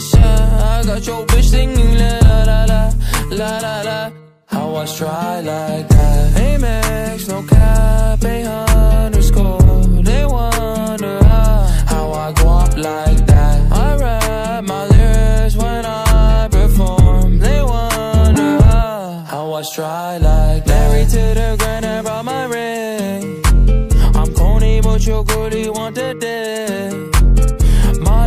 Sha. I got your bitch singing la la la la, la la. How I try like that? Amex, no cap, a underscore. They wonder how, I go up like that. I rap my lyrics when I perform. They wonder how, I try like that. Married to the grind, I brought my ring. I'm corny, but your girlie want the dick.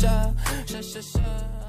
sha, sha sha.